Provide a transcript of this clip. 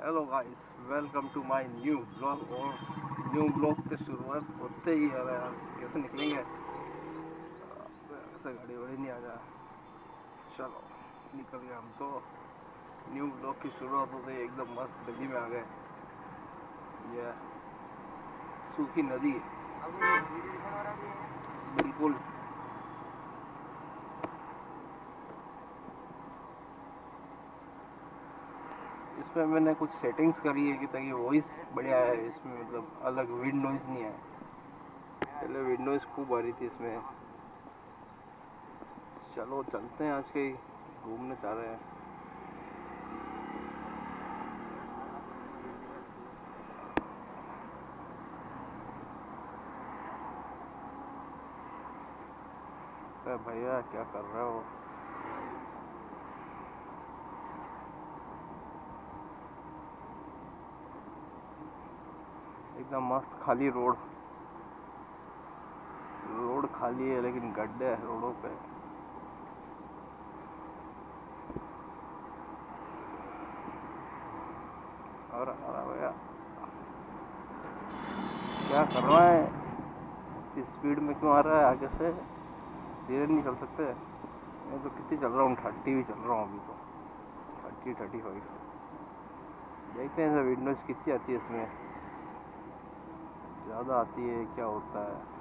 Hello guys welcome to my new blog और new blog की शुरुआत होते ही यार यार कैसे निकलेंगे? ऐसे गाड़ी वाड़ी नहीं आ जा चलो, निकल गए हम तो। न्यू ब्लॉग की शुरुआत होते ही एकदम मस्त गली में आ गए। ये सूखी नदी। बिल्कुल। इसमें मैंने कुछ सेटिंग्स करी है कि ताकि वॉइस बढ़िया है, इसमें मतलब अलग विंड नॉइज़ नहीं है। पहले विंड नॉइज़ खूब आ रही थी इसमें। चलो, चलते हैं आज कहीं घूमने जा रहे हैं। भैया, क्या कर रहे हो? एकदम मस्त खाली रोड। रोड खाली है, लेकिन गड्ढे है रोडों पे। और भैया, क्या कर रहा है? इस स्पीड में क्यों आ रहा है? आगे से धीरे नहीं चल सकते। मैं तो कितनी चल रहा हूँ? थर्टी भी चल रहा हूँ अभी तो। थर्टी थर्टी फाइव देखते हैं सर विंडोज़ कितनी आती है इसमें। ज़्यादा आती है क्या होता है?